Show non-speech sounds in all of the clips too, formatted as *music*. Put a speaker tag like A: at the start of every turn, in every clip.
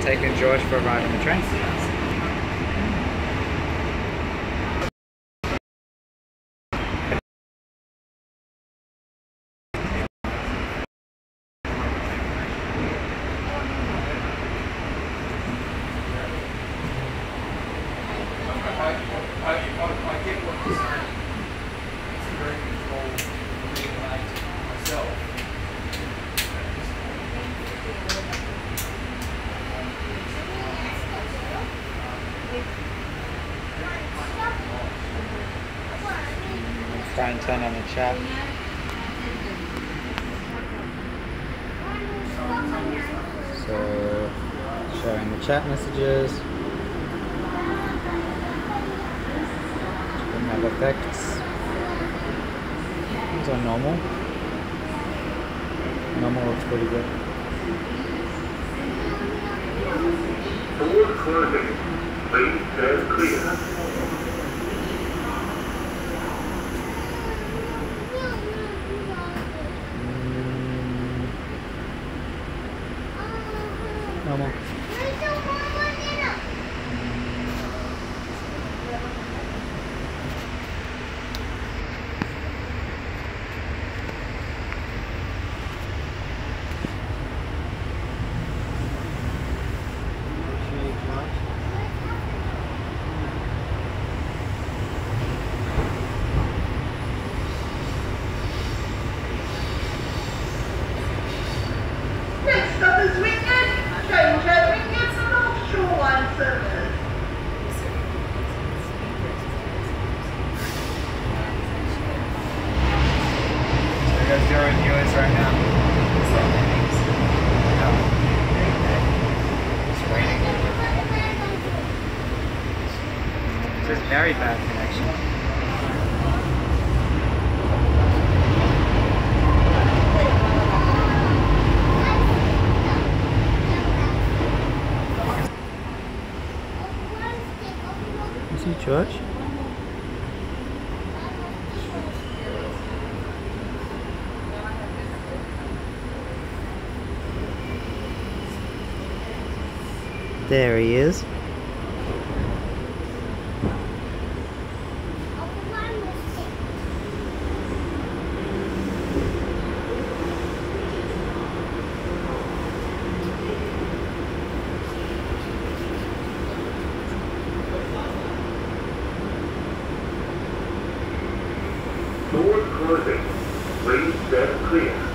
A: taking George for a ride on the train. Turn on the chat. So, showing the chat messages. Doesn't have effects. These are normal. Normal looks pretty good.
B: Door closing. Please stand clear.
A: Mm, normal.
C: Next up is Wynyard. Change at Wynyard's and offshore line service.
A: So we got zero viewers right now. Just waiting. Just very bad connection. You see George? There he is.
B: Door closing. Please stand clear.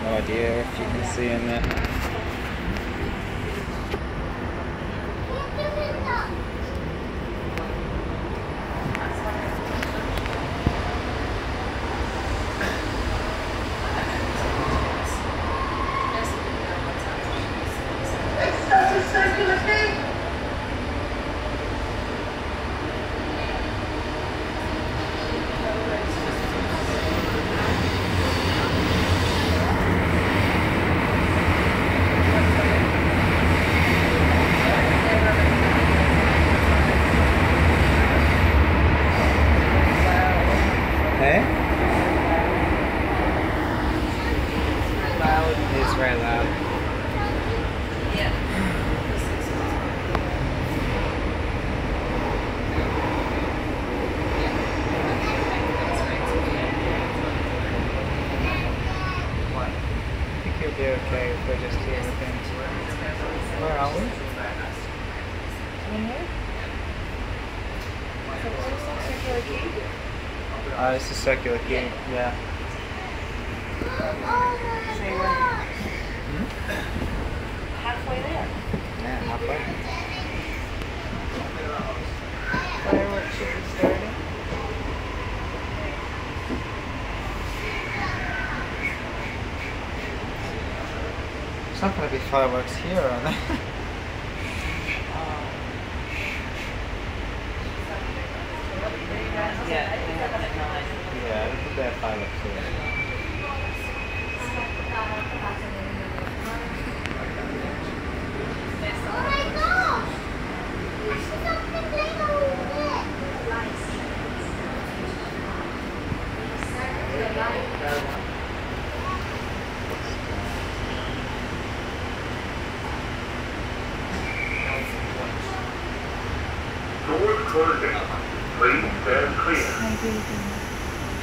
A: No idea if you can see in there.
C: Next up is Circular Quay.
A: Hey? Loud. It is very loud. I think you'll be okay if we're just here with him. Where are we? It's key, yeah.
D: Halfway there.
A: Yeah, halfway.
D: Fireworks should be starting.
A: There's not going to be fireworks here, are there?
D: Yeah, we have it at nine.
A: yeah, I don't think they have fireworks here.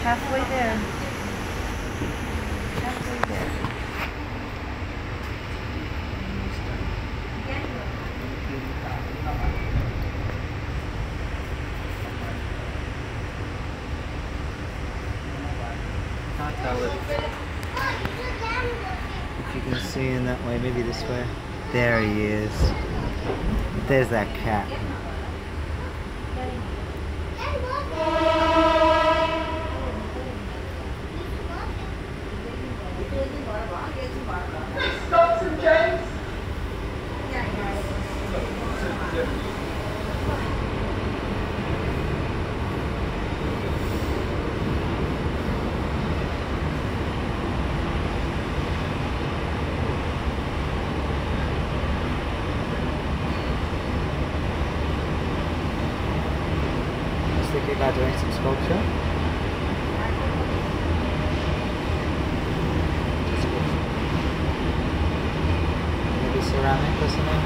C: Halfway there. Halfway there.
A: Can't tell if, if you can see in that way. Maybe this way. There he is. There's that cat.
E: Miss Dawson James.
A: I was thinking about doing some sculpture. Maybe ceramic or something.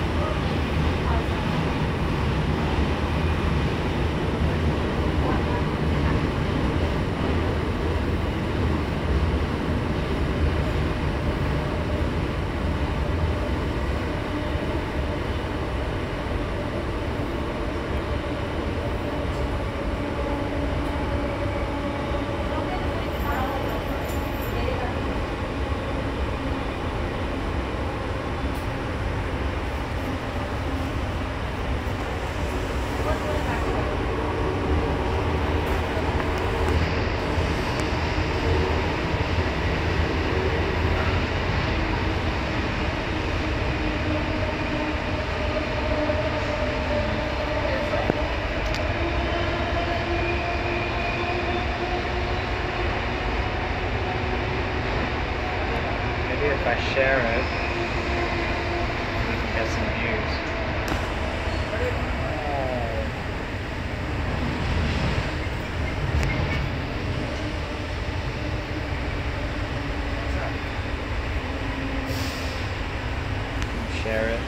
A: Maybe if I share it, we can get some views. Share it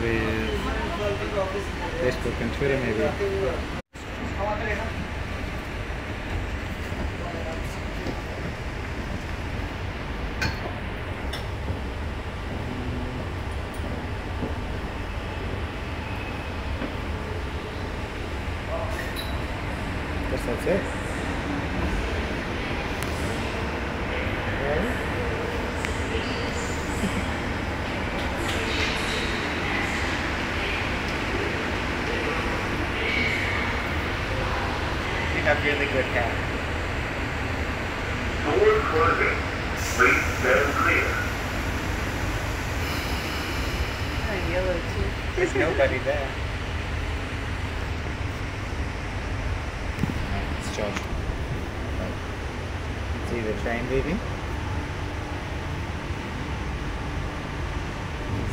A: with Facebook and Twitter maybe. Guess that's it. You have really good cat.
B: Door closing. Please stand clear.
C: Kind of yellow too.
A: There's nobody there. It's Josh. See the train leaving?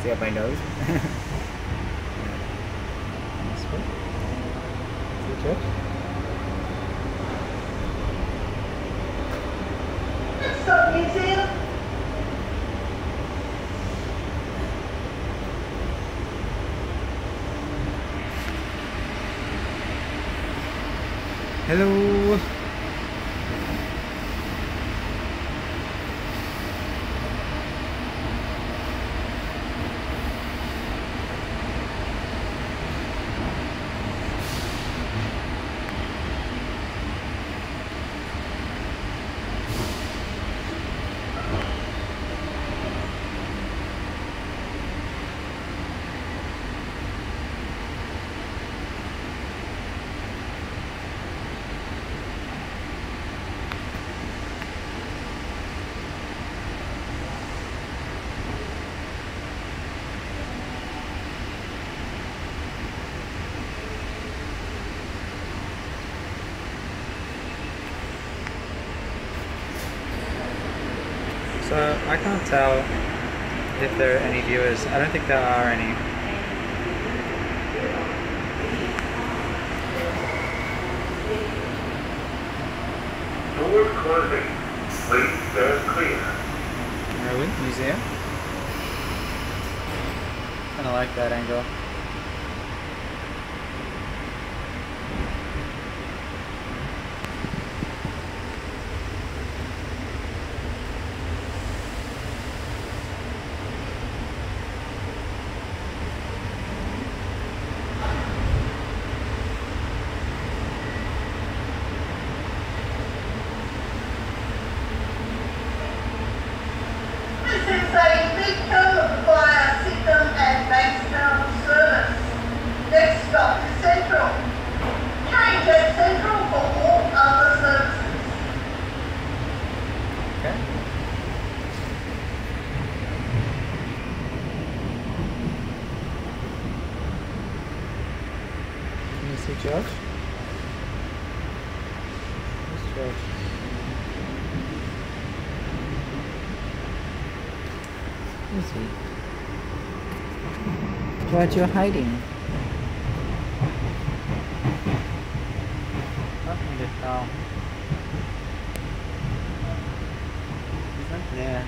A: See up my nose? This. See
E: up, museum.
A: Hello. So I can't tell if there are any viewers. I don't think there are any.
B: Door closing. Please stand clear.
A: Merwin Museum. Kind of like that angle.
E: return via Sydenham and Bankstown service. Next stop is Central. Change at Central for all other services.
A: Okay. Can you see George? Where's George? Where is he? George, you're hiding. Nothing tell. He's not there.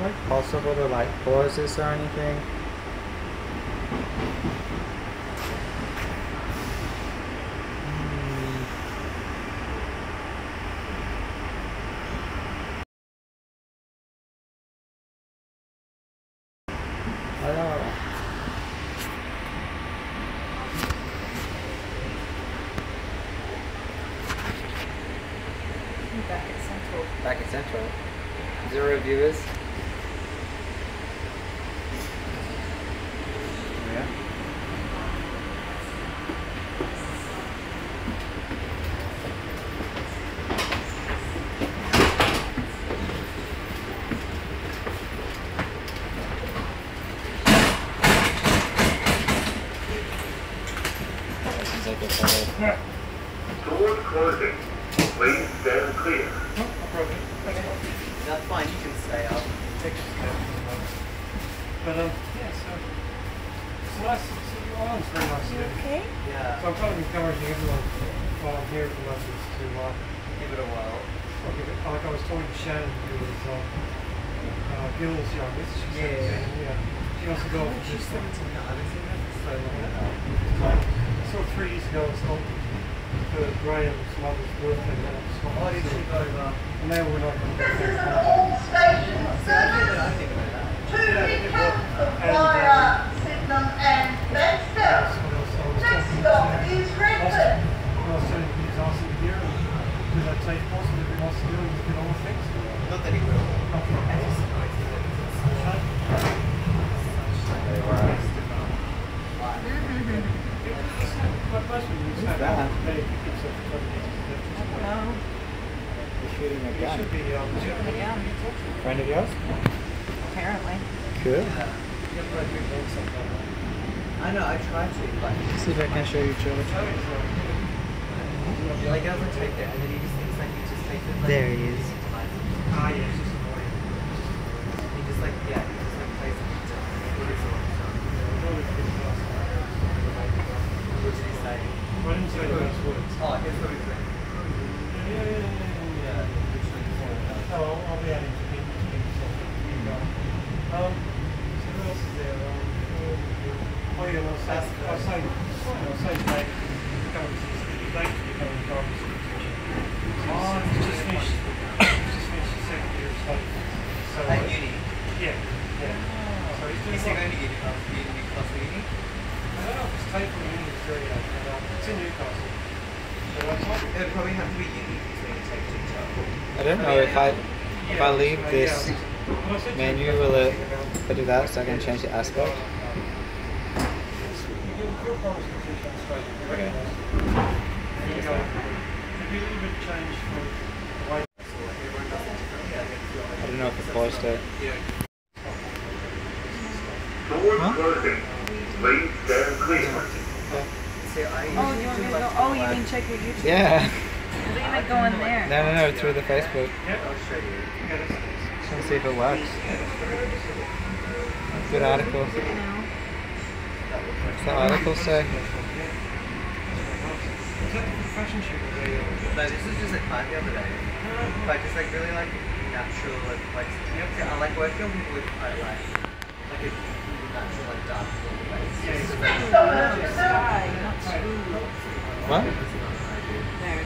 A: Like possible to like pause this or anything? Hmm. I don't know.
C: Back at Central.
A: Back at Central. Zero viewers. Yeah. Seems like it's all-
B: Doors closing. Please stand clear.
D: That's fine, you can stay up.
F: But um, yeah, so it's nice. It's, the island's very nice to do.
C: Okay.
D: Yeah,
F: So I'm kind of encouraging everyone while I'm here at the moment is to uh,
D: give it a whirl.
F: I'll give it, like I was talking to Shannon, who is um, uh, Gil's youngest. She's
D: Yeah.
F: 17, yeah. She wants to go off
D: She's
F: this.
D: 17 now, I haven't seen her for so long.
F: I saw three years ago in Scotland for Graham's mother's birthday. Up to Scotland.
D: Oh, did she go?
F: And now we're not going to go there.
E: All station
D: Yeah,
E: service
D: I think about that.
E: to return via Sydenham and Bankstown.
F: That's what else I was
E: Next
F: talking
E: stop
F: to
E: is
F: Austin.
E: Redfern.
F: When I was telling him he was asking here, and do they take positive if he wants to do and get all the things?
D: Not that he will.
F: Okay.
D: I just know it's
F: Okay.
A: They were.
F: But most of you
A: Who's
F: say
A: that?
F: they keep some
C: No.
A: You're shooting a
F: It
A: gun.
F: should um,
C: Yeah.
A: Friend of yours?
C: Apparently.
A: Cool.
D: I know, I tried to, but
A: See if I can show you George.
D: like doesn't take it, and then he just thinks like he just takes it. Like,
A: There he is.
F: ah, yeah, it's just annoying.
D: He just like yeah, he just like plays it. What is it? What did he say?
F: I didn't say.
D: Oh, here's what he said.
F: Yeah, yeah, yeah, yeah.
D: Yeah, literally before that.
F: Oh, I'll, I'll be adding to him. to him, so here you go. Um, so what else is there? Um, oh yeah, well, I'll say, I'll say, I'll say Dave becomes, Dave becoming driver's school teacher. So
D: Oh,
F: he's
D: he's
F: just
D: really
F: finished, just finished his second year of study. So,
D: At uni.
F: yeah, yeah. So he's doing
D: Is he
F: well.
D: going to uni class? Uni class for uni?
F: I don't know if it's taken in uni three, uh, but uh, it's in Newcastle. So I told
D: It would probably have to be uni if he's going to take teacher.
A: I don't know if I if I leave this menu, will it if I do that so I can change the aspect? Okay. I don't know if it paused it. Huh?
B: closing. Please stand clear.
D: See, I
C: Oh, you want me to go? Oh, you mean check your YouTube?
A: Yeah. *laughs*
C: I think I go in there.
A: No, no, no, through the Facebook.
D: I'll show you.
A: Just want to see if it works. Good article.
C: No.
A: What's the article say?
F: Fashion shoot was a, uh,
D: No, this is just a client the other day. But just like really like natural like like see, I like working on people with quite like like a natural like dark look face.
F: Yeah, it's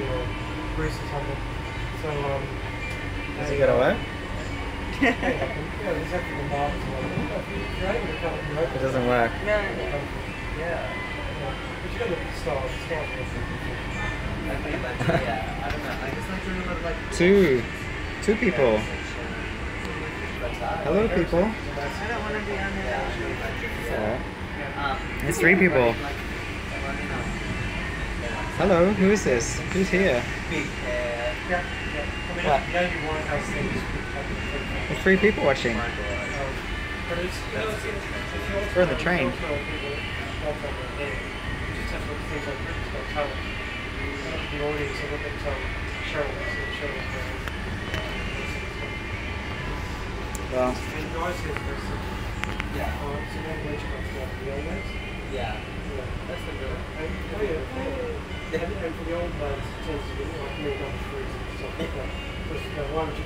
A: infinite loop.
F: Mediterranean, Italy or Greece or something. So, um,
A: Does
F: they,
A: it go to work?
F: Yeah, yeah, there's *laughs* African bars as well. If you- if you're able to come, you're open.
A: It doesn't work.
C: No.
D: Yeah.
F: yeah. But you got to look at the stars. The stars.
D: I yeah, I don't know. I just like doing a lot of like.
A: Two. Two people. Hello, people.
C: I don't want to be on there.
A: Alright. It's three people. Hello, who is this? Who's here?
D: big.
F: Yeah, yeah. I mean,
A: What?
F: the only one house thing is
A: There's three people watching. We're on the train.
F: also people that love that they're doing. You just have to look at things like Britain's Got Talent. You look the audience and look at Cheryl. So Cheryl
A: Well,
F: And guys here, there's some,
D: Yeah. Yeah. That's the real.
F: And, oh yeah, and, and for the old lads, it tends to be like. Because, you know, you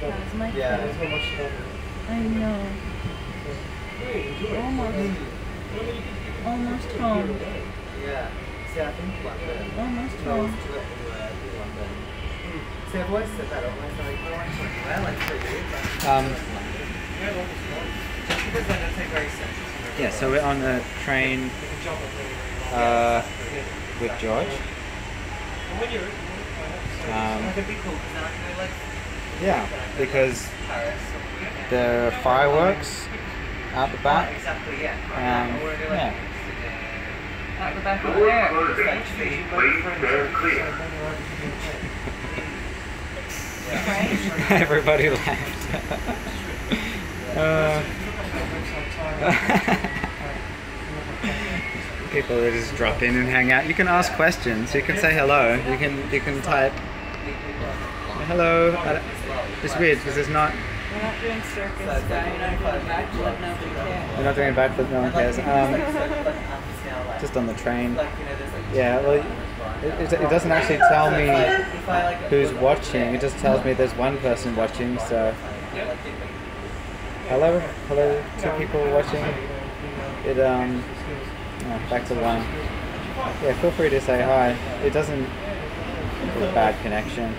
D: Yeah.
F: Much.
C: I know. Almost.
F: I
C: Almost home.
D: Yeah. See, I think London.
C: Almost home.
D: to. See, I've always said that. Always like, I
A: Um.
D: Just because I don't take very
A: yeah, so we're on the train Uh, with George. Um, Yeah, because are fireworks out the back. Um, yeah.
C: The back of?
A: Everybody laughed. *laughs* uh, *laughs* people that just drop in and hang out. You can ask questions. You can say hello. You can you can type hello. It's weird because it's not.
C: We're not doing circus guy. You're not doing backflip. Nobody cares.
A: We're not doing a backflip. No one cares. Um, just on the train. Yeah, well, it, it, it doesn't actually tell me who's watching. It just tells me there's one person watching. So hello, hello, two people watching. It um, oh, back to one. Yeah, feel free to say hi. It doesn't. Bad connection.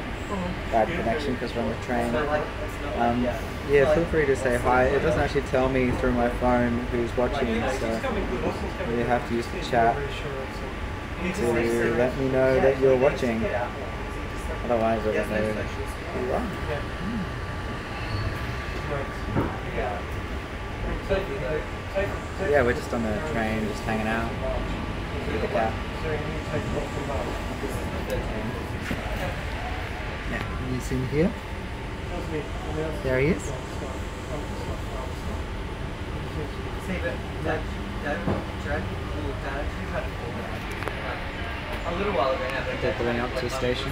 A: Bad connection because we're on the train. Um, yeah, feel free to say hi. It doesn't actually tell me through my phone who's watching, so you have to use the chat to let me know that you're watching. Otherwise, I don't know who you are. Yeah, we're just on the train, just hanging out with the cat. Yeah, you see him here? There he is.
D: See, but that, that drag, ooh, that actually had a little while ago now.
A: They're
D: that-
A: pulling up to the station.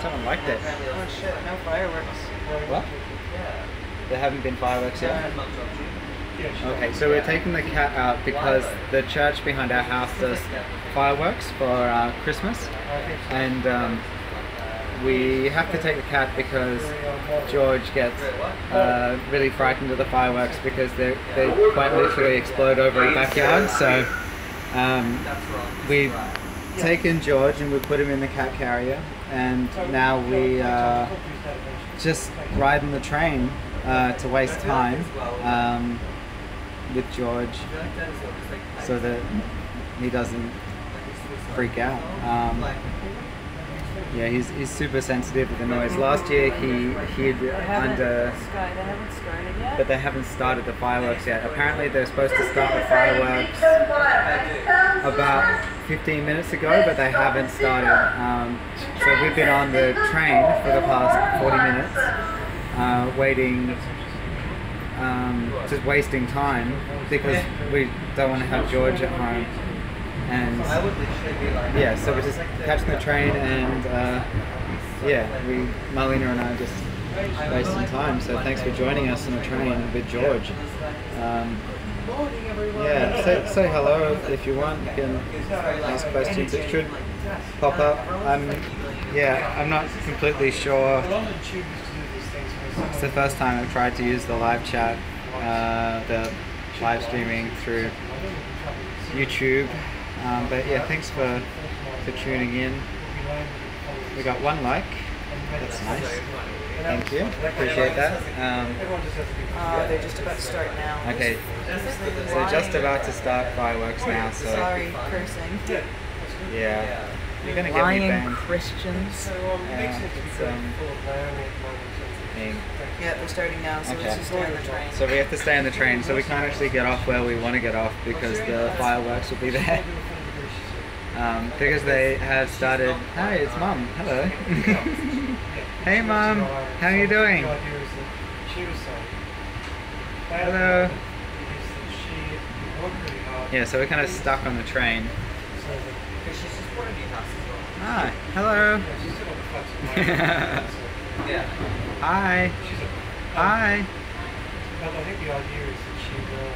A: Someone liked it.
C: Oh shit! No fireworks.
A: What?
D: Yeah.
A: There haven't been fireworks yet?
D: had mum talk to you.
A: Okay, so we're taking the cat out because the church behind our house does fireworks for uh, Christmas, and um, we have to take the cat because George gets uh, really frightened of the fireworks because they they quite literally explode over our backyard. So um, we've taken George and we put him in the cat carrier, and now we uh, just riding the train uh, to waste time um, with George
D: I feel like that is always like,
A: so that he doesn't freak out. Um, yeah, he's, he's super sensitive with the noise. Last year he hid under,
C: Skye, they haven't started yet.
A: but they haven't started the fireworks yet. Apparently they're supposed to start the fireworks about 15 minutes ago, but they haven't started. Um, so we've been on the train for the past 40 minutes, uh, waiting, um, just wasting time because we don't want to have George at home. And yeah, so we're just catching the train and uh, yeah, we, Marlena and I just wasting time. So thanks for joining us on the train with George. Um. Yeah, say, say hello if you want. You can ask questions. It should pop up. I'm, yeah, I'm not completely sure. It's the first time I've tried to use the live chat, uh, the live streaming through YouTube. Um, but yeah, thanks for for tuning in. We got one like. That's nice. Thank you. Appreciate that. Um,
F: Everyone just has to be
C: Uh, they're just about to start now.
A: okay, so just about to start fireworks now. So
C: Sorry, cursing.
A: yeah, you're gonna get me banned.
C: Christians.
F: So um,
A: Yeah,
F: it to be
A: it's,
F: very full of Naomi at the moment. so
A: Thing.
C: Yeah, we're starting now, so
A: Okay.
C: let's just stay on the train.
A: So we have to stay on the train, so we can't actually get off where we want to get off because the fireworks will be there. Um, because they have started. Hi, it's mum. Hello. *laughs* hey, mum. How are you doing?
F: The idea is that she was saying,
A: Hello.
F: is that she worked really hard.
A: Yeah, so we're kind of stuck on the train.
F: So that
D: Because she's just bought a new house as well.
A: Hi. Hello.
F: Yeah, she's still on the flats at the moment, so
D: Yeah.
A: Hi.
F: she's a,
A: Hi.
F: But I think the idea is that she will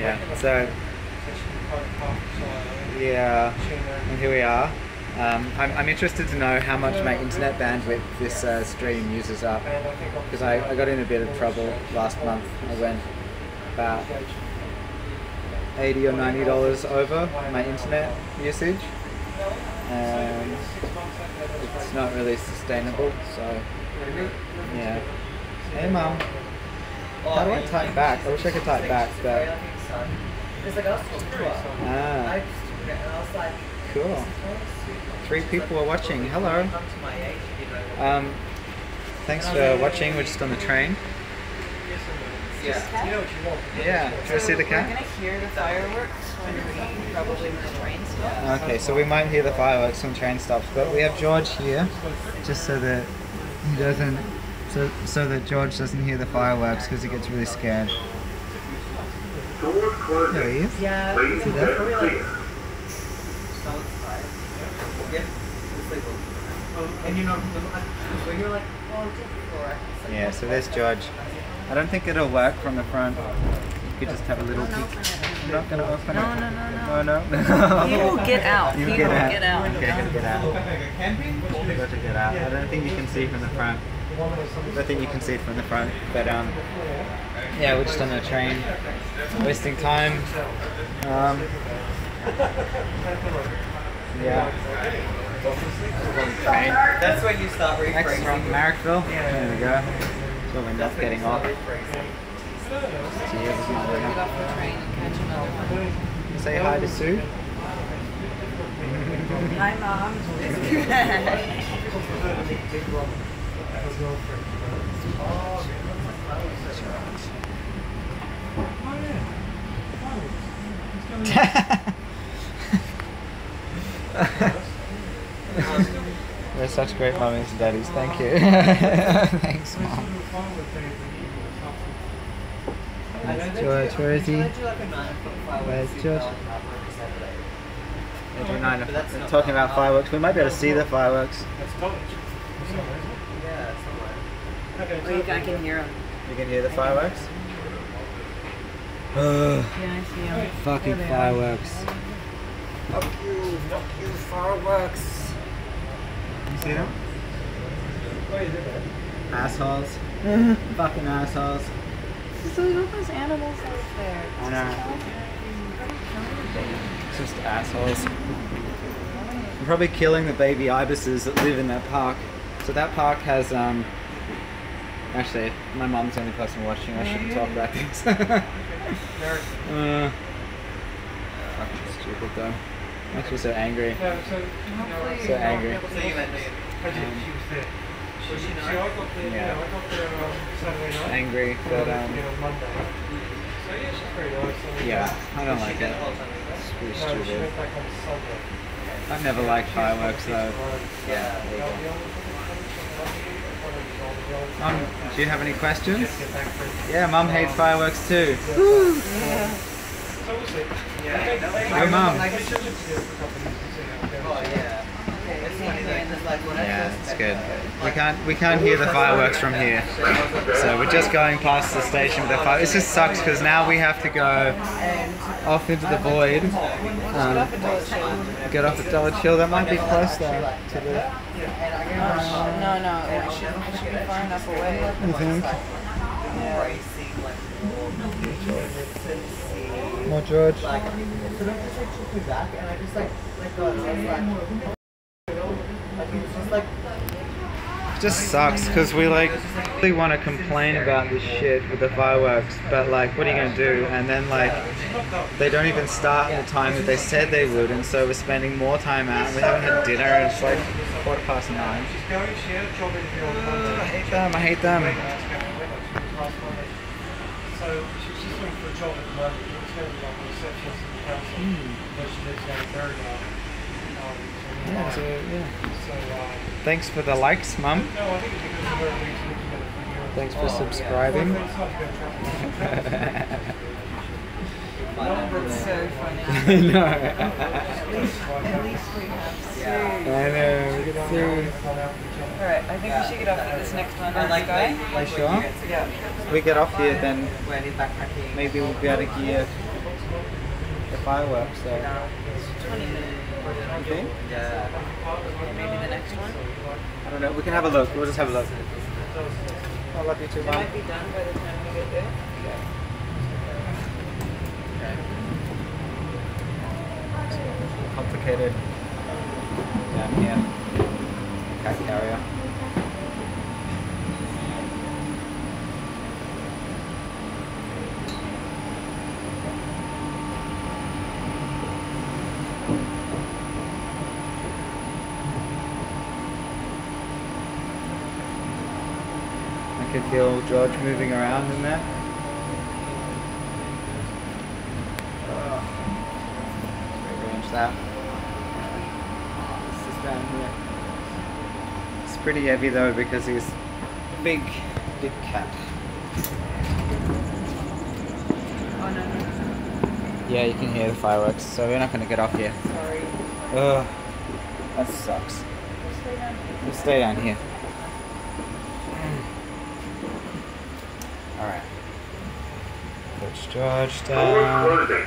A: Yeah. So
F: essentially part half the child.
A: yeah,
F: and
A: here we are. Um, I'm, I'm interested to know how much my internet bandwidth this uh, stream uses up.
F: I
A: Because I, I got in a bit of trouble last month. I went about 80 or 90 dollars over my internet usage. And it's not really sustainable, so yeah. Hey mum, how do I type back? I wish I could type back, but
D: It's like I was talking to her. I
A: ah,
D: just took it and I was like,
A: cool. Three people are watching. Hello.
D: come to my age, you know.
A: Um, thanks for watching. We're just on the train.
D: Yeah.
F: You know what you want.
A: Yeah. Do you want to see the cat?
C: We're gonna hear the fireworks when we probably when the train stops.
A: Okay, so we might hear the fireworks when train stops, but we have George here, just so that he doesn't, so so that George doesn't hear the fireworks because he gets really scared. There he is.
C: Yeah.
A: See that?
B: stand clear.
D: Someone's tired. Yeah. Oh, and you know, when you're like, oh, different floor. It's like,
A: Yeah, so there's George. I don't think it'll work from the front. You could just have a little peek. I'm not gonna open
C: No,
A: it.
C: no, no, no.
A: Oh no.
C: He *laughs* will get out. *laughs*
A: You
C: he
A: get
C: will
A: out.
C: get out.
A: Okay, he'll get out. He'll got to get out. I don't think you can see from the front. I think you can see it from the front, but um, yeah, we're just on a train, wasting time. Um, yeah.
D: That's when you start
A: Next
D: rephrasing.
A: from Marrickville. There we go. So we're not getting off. See, here's my
C: Get
A: winner.
C: off the train and catch another one.
A: Say hi to Sue.
C: Hi, mom. *laughs* *laughs* *laughs*
A: We're such great mummies and daddies. Thank you. *laughs* Thanks, mom. George, where is he? Where's George? They're nine
D: But that's
A: they're talking about fireworks. We might be able to see the fireworks.
F: That's college.
D: Yeah, somewhere.
C: Oh, you, I can hear them.
A: You can hear the fireworks. Ugh,
C: Yeah, I see him.
A: fucking
C: There they are.
A: fireworks.
C: Fuck you, fuck you, fireworks.
A: You see them?
F: You did.
A: Assholes. *laughs* fucking assholes.
C: So look at those animals out there.
A: I know. Just assholes. I'm probably killing the baby ibises that live in that park. So that park has um. Actually, my mom's the only person watching. I shouldn't talk about this. *laughs* uh, fucking stupid though. Makes me so angry.
F: Yeah, so, you know,
A: So angry.
D: So you met me.
F: She was there.
D: She
F: See,
D: not?
F: I got there,
A: Yeah.
F: yeah, I got there um, Saturday.
A: Angry, but um,
F: Monday. So yeah, she's very nice.
A: yeah, I don't like it.
D: The whole time.
A: It's pretty stupid.
F: went back on Sunday.
A: I've never liked fireworks though.
D: Yeah.
A: There you go. Mum, do you have any questions? Yeah, Mum hates fireworks too.
F: So.
D: Yeah.
A: Your mum.
D: Like,
F: We should just do it for a couple of years to see how it goes.
D: oh, yeah.
C: Okay,
D: It's
C: you
D: funny
C: can
D: though,
C: hear
D: 'cause
C: them.
D: like when I
A: Yeah, it's good. We can't we can't hear the fireworks from here. So we're just going past the station with the fire. It just sucks because now we have to go off into the void. Um,
C: Up until it's chilled.
A: get off at Dulwich Hill. That might be close though to the.
C: No, no, it should, it should be far enough away.
A: You think?
C: Yeah.
D: Racing like more
A: George.
D: Like, so then just like took me back, and I just like let go. And I was like, like it was just like
A: just sucks because we like really want to complain about this shit with the fireworks, but like, what are you gonna do? And then like, they don't even start at the time that they said they would, and so we're spending more time out. and We haven't had dinner, and it's like quarter past nine.
F: She's going, she had a job interview on Monday.
A: I hate them. I hate them.
F: So she- she's looking for a job at the moment. It's going to be like a receptionist in the council. But she down in Bergamo. Um, so
A: Yeah, so, yeah.
F: So, um,
A: Thanks for the likes, mum.
F: no, I think it's because we used together for a year.
A: Thanks for
F: Well,
A: subscribing.
F: it's not going to travel.
C: That's so funny. *laughs*
A: no.
C: At least we have Sue.
A: I know. Sue.
C: Alright, I think we should get off at this next one.
D: and like
C: Skye.
D: like, like
A: Sure.
D: when you get to
C: Yeah.
A: we get off here, then
D: when he's backpacking.
A: maybe we'll be able to gear fireworks. So.
C: 20 minutes.
A: You?
D: Yeah.
C: Maybe the next one.
A: I don't know. We can have a look. We'll just have a look. I love you too,
C: It might be done by the time we get there.
A: Complicated. Down here. Cat carrier. Could feel George moving around in there. Oh. Rearrange that. This is down here. It's pretty heavy though because he's a big, big cat.
C: Oh, no, no.
A: Yeah, you can hear the fireworks, so we're not going to get off here.
C: Sorry.
A: Ugh, that sucks. We'll stay down here. Alright. Coach George
B: Doors
A: down.
B: closing. Uh,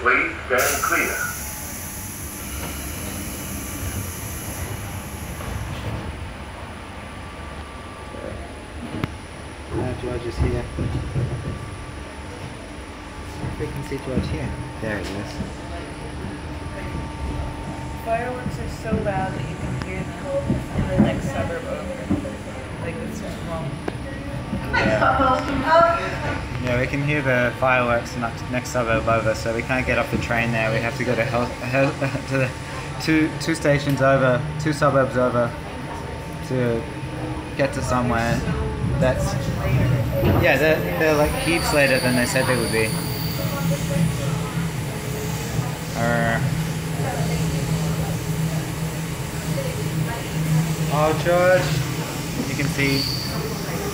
B: Please stand clear.
A: Now George is here. We can see George here. There he is.
C: Fireworks are so loud that you can hear them in the next suburb over. Like, it's just wrong.
A: Yeah. *laughs* Oh, We can hear the fireworks in the next suburb over, so we can't get off the train there. We have to go to hell, *laughs* to the two two stations over, two suburbs over, to get to somewhere that's yeah, they're, they're like heaps later than they said they would be. Uh, oh, George, you can see,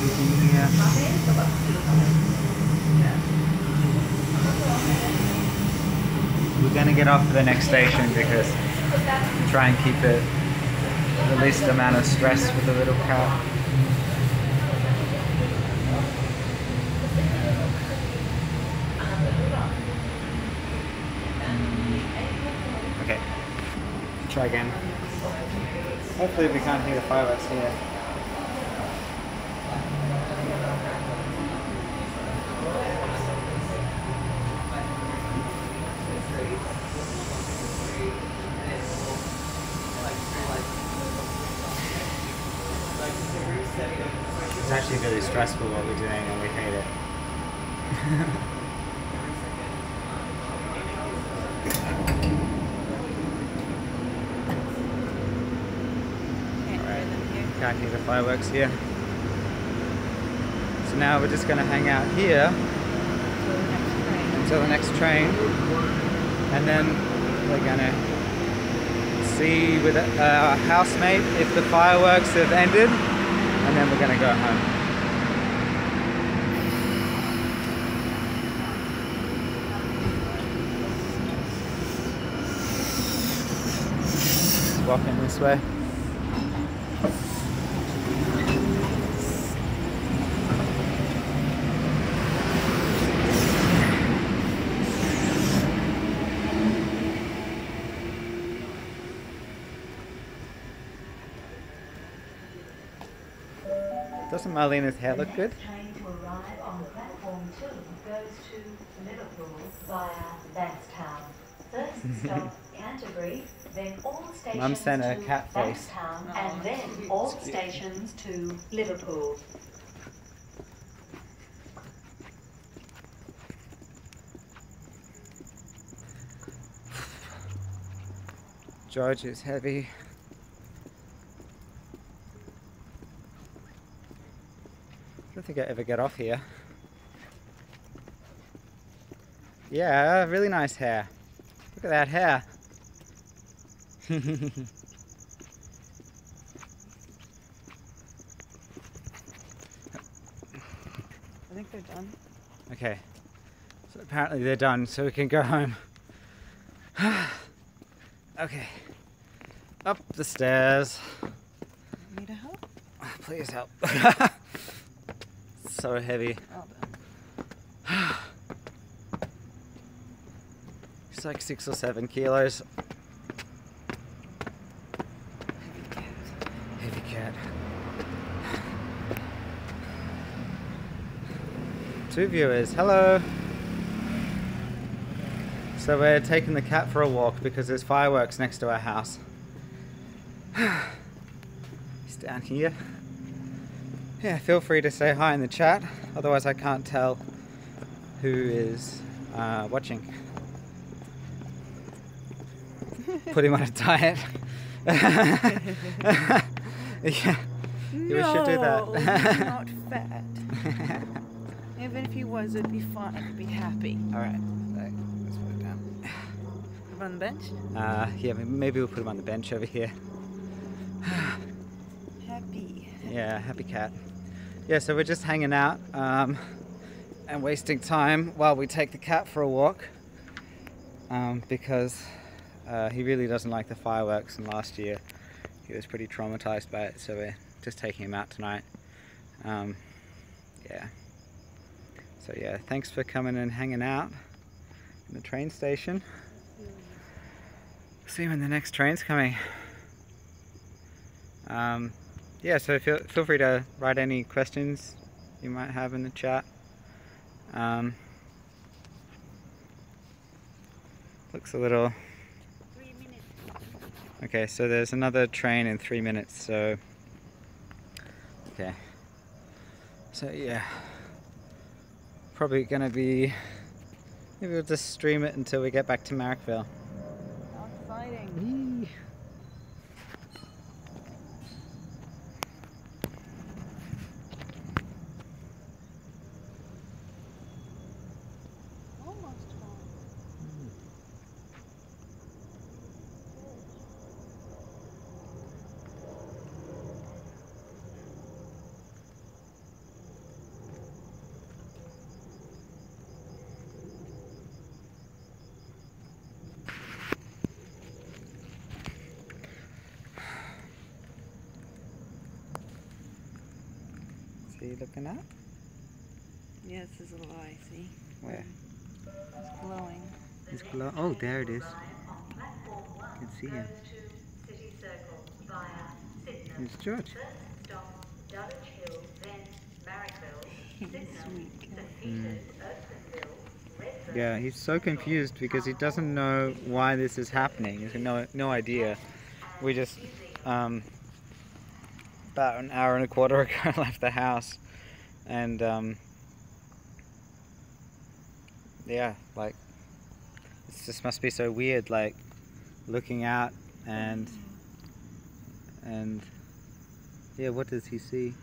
A: you can hear. We're gonna get off to the next station because try and keep it the least amount of stress with the little cat. Okay. Try again. Hopefully we can't hear the fireworks here. It's actually really stressful what we're doing and we hate it.
C: Can't
A: the fireworks here. So now we're just gonna hang out here
C: Until the next train.
A: And then we're gonna see with uh, our housemate if the fireworks have ended. And then we're gonna go home. Walking this way. Doesn't Marlena's hair look good?
G: train to arrive on platform two goes to Liverpool via Bankstown. First stop Canterbury, then all stations
A: Mum sent a cat face.
G: And then all stations to Liverpool.
A: George is heavy. I don't think I ever get off here. Yeah, really nice hair. Look at that hair.
C: I think they're done.
A: okay, so apparently they're done, so we can go home. *sighs* okay, up the stairs.
C: Need a help?
A: Please help. *laughs* so heavy. *sighs* It's like six or seven kilos. Heavy cat. Two viewers, hello. So we're taking the cat for a walk because there's fireworks next to our house. *sighs* He's down here. Yeah, feel free to say hi in the chat, otherwise I can't tell who is uh, watching. *laughs* Put him on a diet. *laughs* *laughs* yeah, we should do that.
C: Not fat. If he was, it'd be fine. I'd be happy.
A: All right, right, let's put it down.
C: Put him on the bench.
A: Uh, yeah, maybe we'll put him on the bench over here. *sighs*
C: Happy.
A: Yeah, happy cat. Yeah, so we're just hanging out um, and wasting time while we take the cat for a walk um, because uh, he really doesn't like the fireworks. And last year he was pretty traumatized by it, so we're just taking him out tonight. Um, yeah. So yeah, thanks for coming and hanging out in the train station. See when the next train's coming. Um, yeah, so feel, feel free to write any questions you might have in the chat. Um, looks a little. Okay, so there's another train in three minutes, so. Okay. So, yeah. Probably gonna be. Maybe we'll just stream it until we get back to Marrickville.
C: How exciting.
A: Yee.
C: Almost home.
A: See you looking up?
C: Yeah, this is a lie, see?
A: Where?
C: It's glowing.
A: Oh, there it is. I can see him.
G: City Circle via Sydenham.
A: It's George.
G: First stop Dulwich Hill, then Marrickville,
C: He's
G: Sydenham,
C: sweet.
G: St Peters, Erskineville, Redfern.
A: Yeah, he's so confused because he doesn't know why this is happening. He has no no idea. We just um, about an hour and a quarter *laughs* ago left the house, and um, yeah, like it just must be so weird, like looking out and and yeah, what does he see?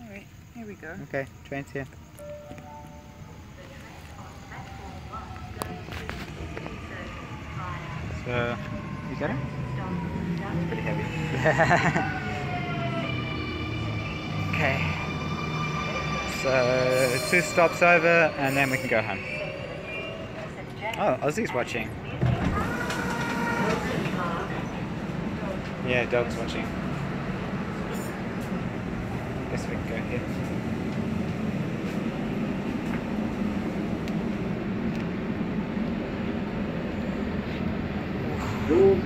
C: Alright, here we go.
A: Okay, train's here. So, you got it? Pretty *laughs* heavy. okay. So two stops over, and then we can go home. Oh, Ozzy's watching. Yeah, dog's watching. Guess we can go here.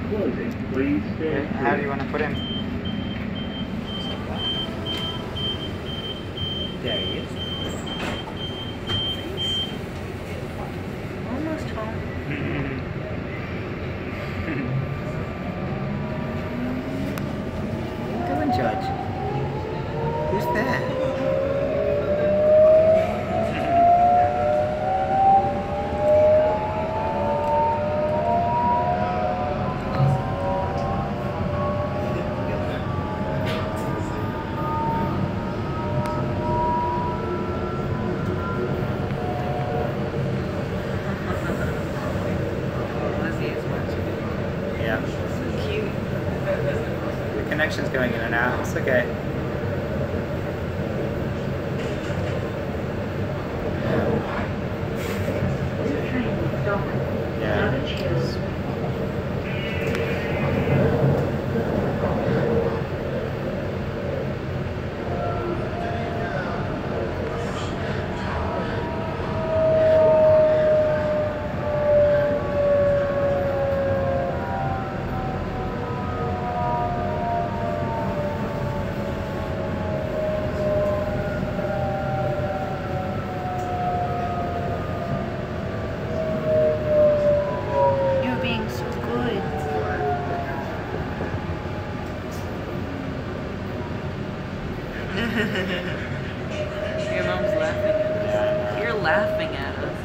B: Closing. Please stand
A: How do you want to put him? There he is.
C: Almost home.
A: What are you doing, Judge? Who's there?
C: Lizzie is watching.
A: Yeah.
C: So cute.
A: The connection's going in and out. It's okay. Yeah.
C: You're being so good. *laughs* Your mom's laughing at us. You're laughing at us.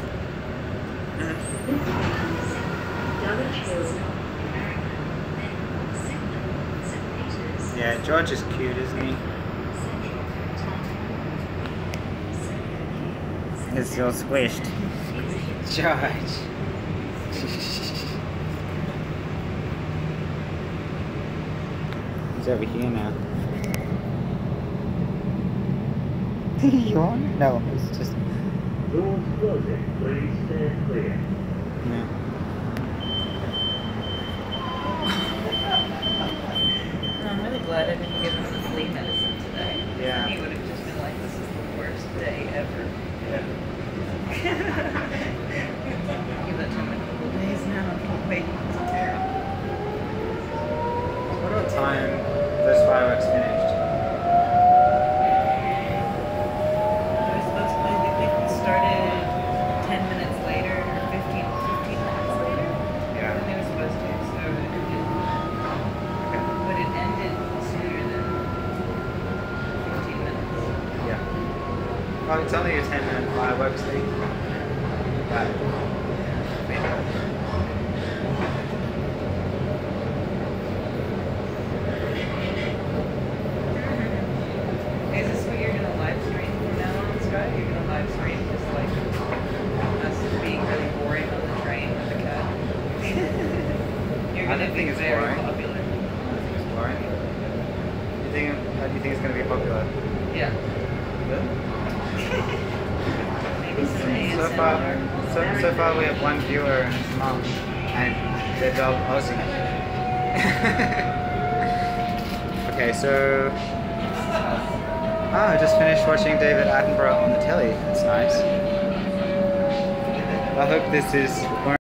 A: Yeah, George is cute, isn't he? It's still squished. George. He's over here now. You on? No, it's just.
B: Doors closing. Please stand clear.
A: Yeah.
C: I'm really glad I didn't give him the flea medicine today.
A: Yeah.
C: He would have just been like, this is the worst day ever. Give *laughs* that to him in a couple days now. I can't wait.
A: What about time those fireworks finished?
C: I was supposed to, I think they started 10 minutes later, or 15, 15 minutes later
A: Yeah.
C: than they were supposed to. So it ended, but it ended sooner than 15 minutes.
A: Yeah. Oh, it's only a 10 minute fireworks thing. But,
C: Is this what you're gonna live stream from now on, Scott? You're gonna live stream just like us being really boring on the train with the cat? you're
A: I
C: gonna
A: don't
C: be
A: think it's
C: very
A: boring.
C: popular.
A: it's boring. You think, how do you think it's going to be popular?
C: Yeah. Maybe some ASMR.
A: So far, so, so far we have one viewer and his mom, and their dog Ozzy. okay, so ah, I just finished watching David Attenborough on the telly. That's nice. I hope this is more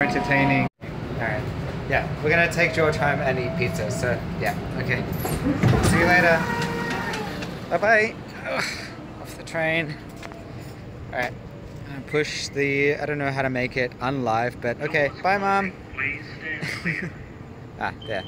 A: entertaining. All right, yeah, we're gonna take George home and eat pizza. So yeah, okay. See you later. Bye bye. Off the train. All right. And push the, I don't know how to make it unlive, but okay. Bye, Mom. *laughs* Ah, there.